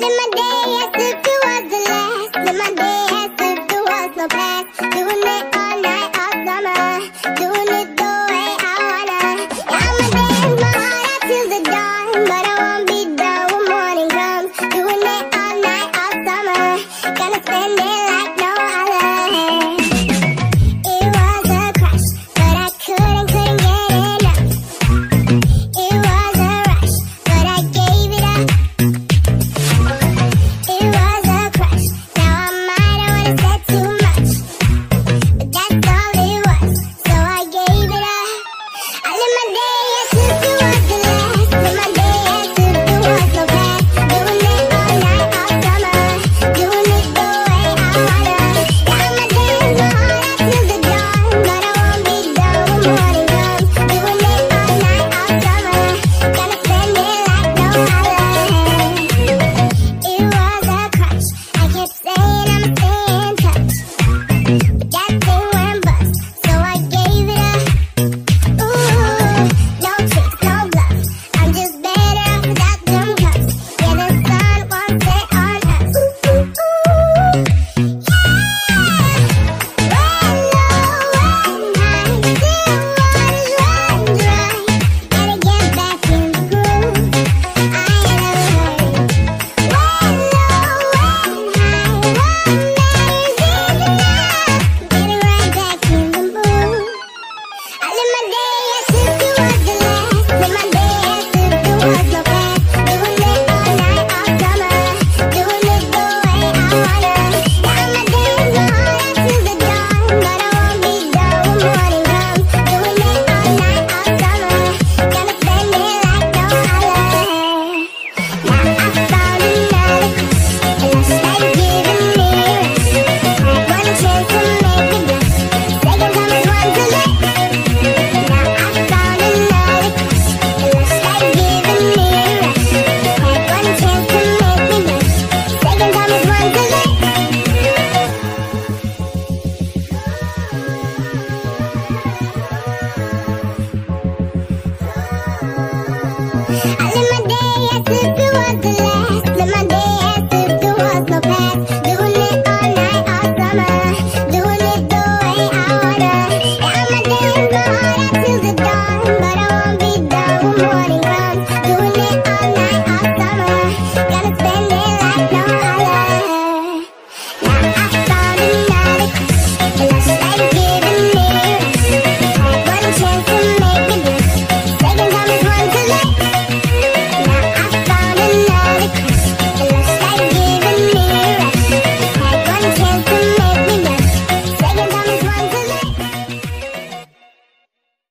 live my day last. Live my as in my day.